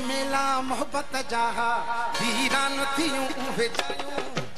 मेला मोहब्बत जा वीरान थियूं उहे जायूं।